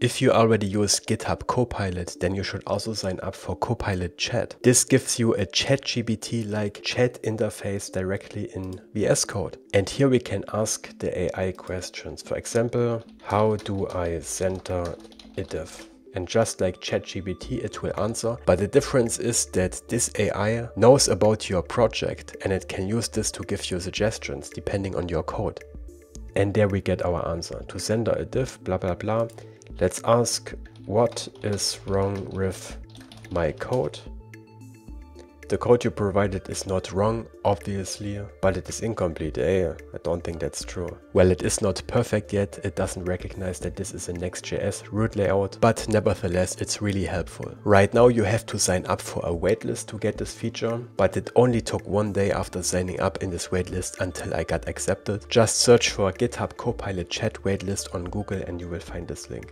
If you already use GitHub Copilot, then you should also sign up for Copilot Chat. This gives you a ChatGPT-like chat interface directly in VS Code. And here we can ask the AI questions. For example, how do I center a div? And just like ChatGPT, it will answer. But the difference is that this AI knows about your project and it can use this to give you suggestions depending on your code. And there we get our answer. To center a div, blah, blah, blah. Let's ask what is wrong with my code. The code you provided is not wrong, obviously, but it is incomplete. Eh? I don't think that's true. Well, it is not perfect yet. It doesn't recognize that this is a Next.js root layout, but nevertheless, it's really helpful. Right now, you have to sign up for a waitlist to get this feature, but it only took one day after signing up in this waitlist until I got accepted. Just search for GitHub Copilot Chat waitlist on Google and you will find this link.